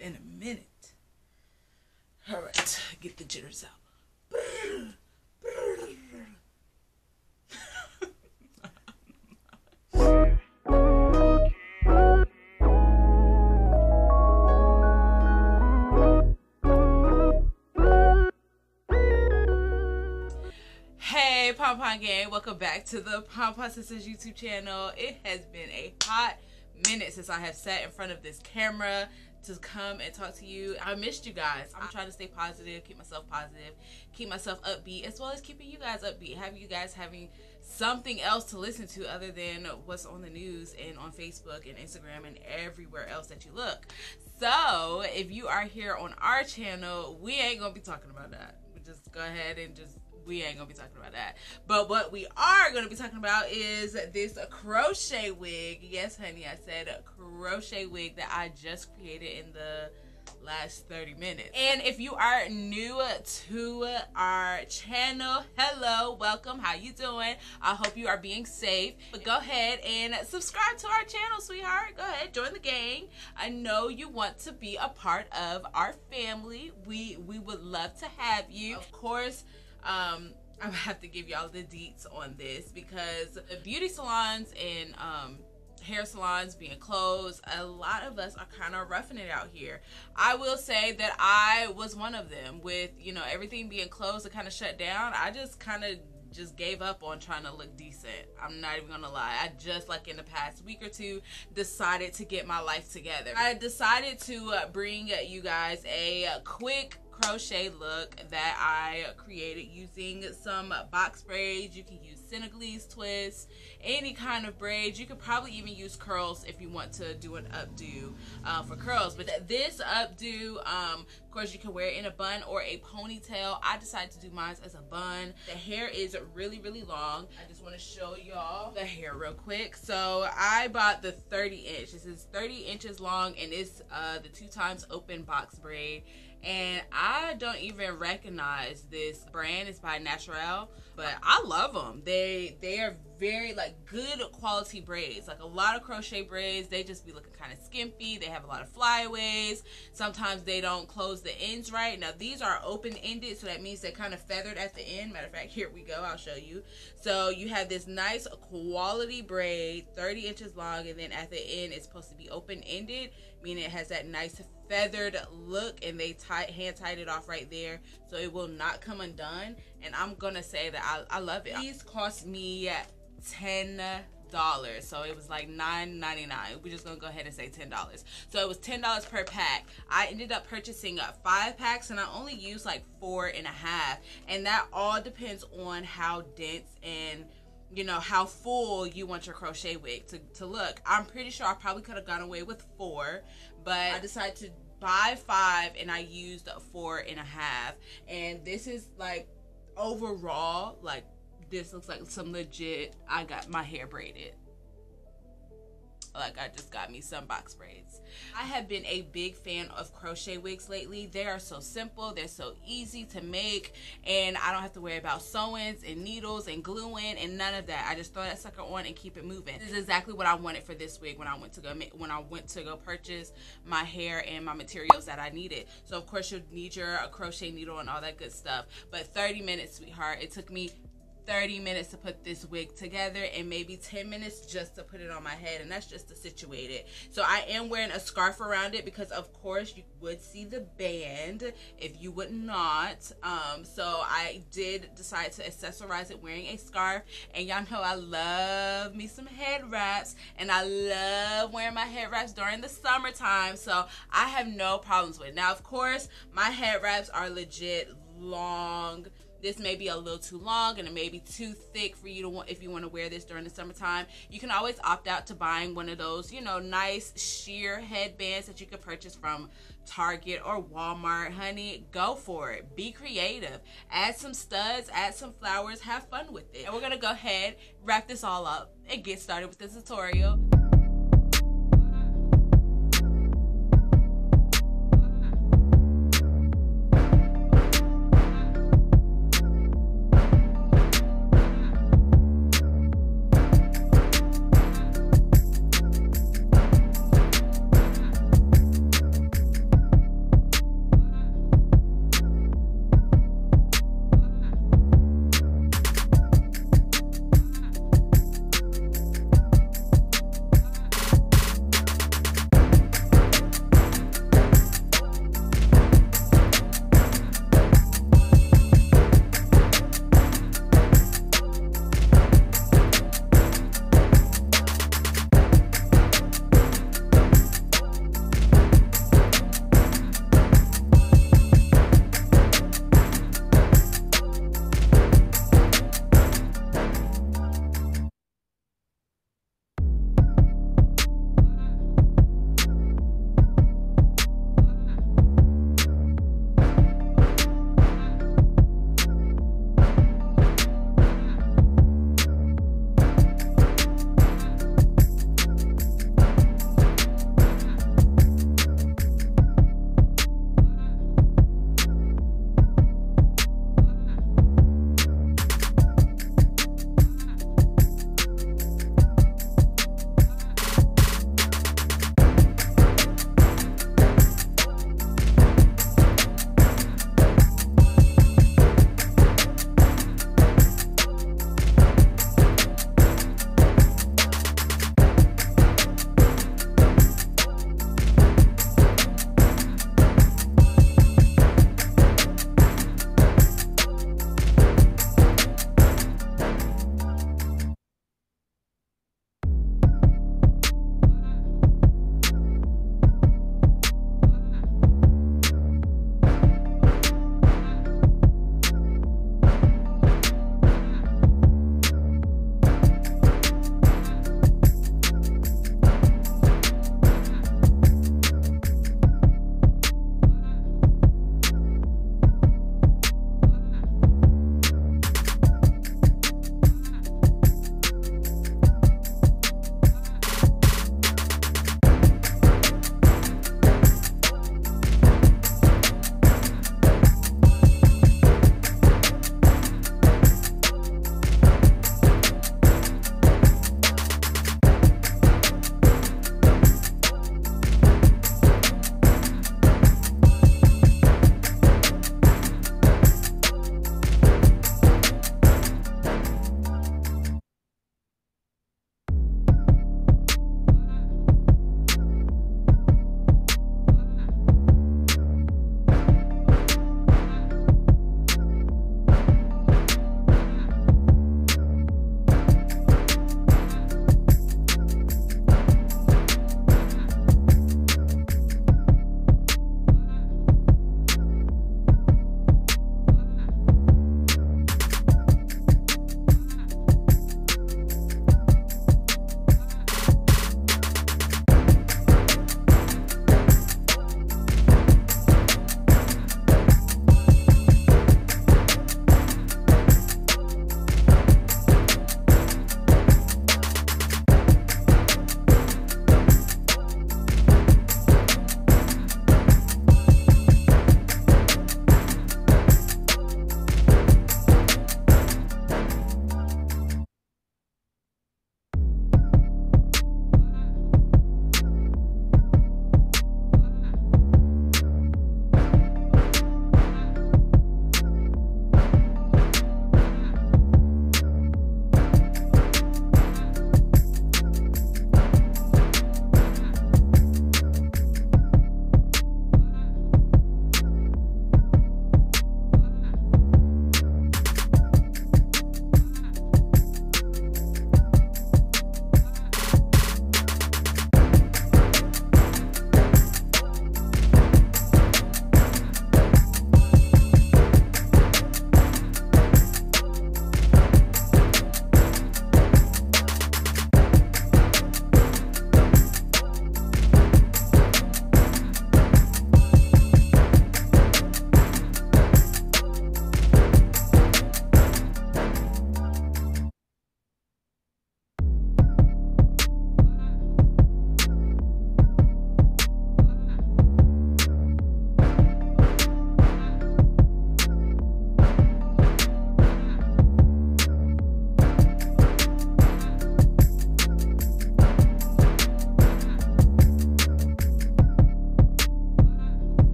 been a minute. All right, get the jitters out. Hey, Pom Gang, welcome back to the Pom Sisters YouTube channel. It has been a hot minute since I have sat in front of this camera to come and talk to you. I missed you guys. I'm trying to stay positive, keep myself positive, keep myself upbeat, as well as keeping you guys upbeat. Have you guys having something else to listen to other than what's on the news and on Facebook and Instagram and everywhere else that you look. So, if you are here on our channel, we ain't gonna be talking about that. We just go ahead and just we ain't gonna be talking about that. But what we are gonna be talking about is this crochet wig. Yes, honey, I said crochet wig that I just created in the last 30 minutes. And if you are new to our channel, hello, welcome. How you doing? I hope you are being safe. But go ahead and subscribe to our channel, sweetheart. Go ahead, join the gang. I know you want to be a part of our family. We we would love to have you. Of course, um, I have to give y'all the deets on this because beauty salons and um, hair salons being closed, a lot of us are kind of roughing it out here. I will say that I was one of them with, you know, everything being closed and kind of shut down. I just kind of just gave up on trying to look decent. I'm not even gonna lie. I just like in the past week or two decided to get my life together. I decided to uh, bring you guys a quick crochet look that I created using some box braids. You can use Senegalese twists, any kind of braids. You could probably even use curls if you want to do an updo uh, for curls. But this updo, um, of course, you can wear it in a bun or a ponytail. I decided to do mine as a bun. The hair is really, really long. I just want to show y'all the hair real quick. So I bought the 30 inch. This is 30 inches long and it's uh, the two times open box braid and I don't even recognize this brand. It's by Naturall, but I love them. They they are very like good quality braids. Like a lot of crochet braids, they just be looking kind of skimpy. They have a lot of flyaways. Sometimes they don't close the ends right. Now these are open ended, so that means they're kind of feathered at the end. Matter of fact, here we go. I'll show you. So you have this nice quality braid, 30 inches long, and then at the end it's supposed to be open ended, meaning it has that nice feathered look and they tight hand tied it off right there so it will not come undone and i'm gonna say that i, I love it. These cost me 10 dollars so it was like 9.99 we're just gonna go ahead and say 10 dollars. So it was 10 dollars per pack. I ended up purchasing uh, five packs and i only used like four and a half. And that all depends on how dense and you know how full you want your crochet wig to, to look. I'm pretty sure i probably could have gone away with four but i decided to buy five and i used four and a half. And this is like overall like this looks like some legit i got my hair braided like I just got me some box braids. I have been a big fan of crochet wigs lately. They are so simple, they're so easy to make, and I don't have to worry about sewings and needles and gluing and none of that. I just throw that sucker on and keep it moving. This is exactly what I wanted for this wig when I went to go when I went to go purchase my hair and my materials that I needed. So of course you'll need your crochet needle and all that good stuff. But 30 minutes, sweetheart. It took me 30 minutes to put this wig together and maybe 10 minutes just to put it on my head and that's just to situate it. So i am wearing a scarf around it because of course you would see the band if you would not. Um, so i did decide to accessorize it wearing a scarf. And y'all know i love me some head wraps and i love wearing my head wraps during the summertime. So i have no problems with it. Now of course my head wraps are legit long this may be a little too long and it may be too thick for you to want if you want to wear this during the summertime you can always opt out to buying one of those you know nice sheer headbands that you could purchase from target or walmart. Honey go for it. Be creative. Add some studs add some flowers have fun with it. And we're gonna go ahead wrap this all up and get started with this tutorial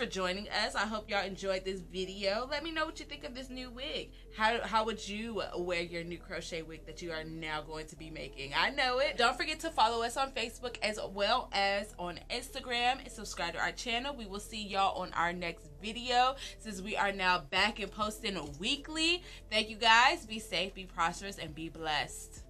for joining us. I hope y'all enjoyed this video. Let me know what you think of this new wig. How, how would you wear your new crochet wig that you are now going to be making? I know it. Don't forget to follow us on Facebook as well as on Instagram and subscribe to our channel. We will see y'all on our next video since we are now back and posting weekly. Thank you guys. Be safe, be prosperous, and be blessed.